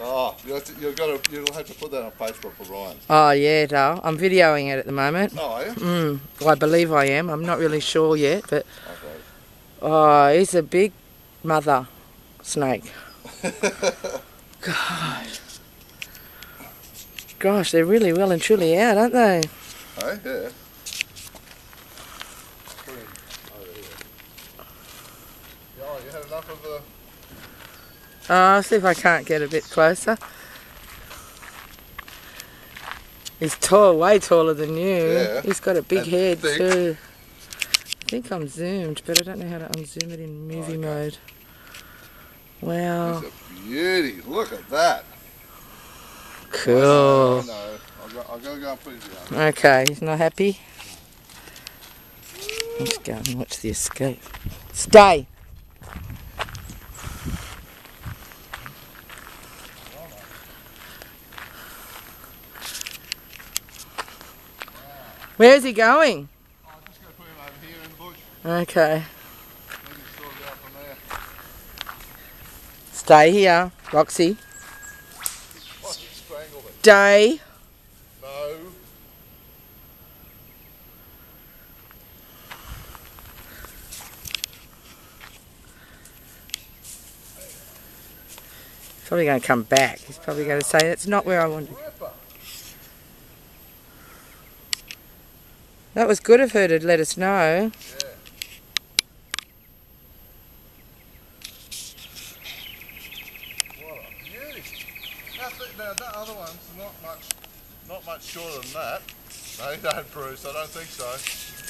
Oh, you have to, you've got to, you'll have to put that on Facebook for Ryan. Oh yeah, Dale. I'm videoing it at the moment. Oh, are you? Mm, well, I believe I am. I'm not really sure yet, but Okay. oh, he's a big mother snake. Gosh. Gosh, they're really well and truly out, aren't they? Hey, yeah. Oh, you had enough of the. Oh, I'll see if I can't get a bit closer. He's tall, way taller than you. Yeah. He's got a big And head thick. too. I think I'm zoomed, but I don't know how to unzoom it in movie okay. mode. Wow, He's a beauty. Look at that. cool. I know. I've got, I've got to go down. Okay, he's not happy. Let's go and watch the escape. Stay. Where's he going? I'm just going to put him over here in the bush. Okay, stay here, Roxy. Oh. Stay. No. He's probably going to come back. He's probably going to say, that's not where I wanted. That was good of her to let us know. That other one's not much, not much shorter than that. No, you don't, Bruce. I don't think so.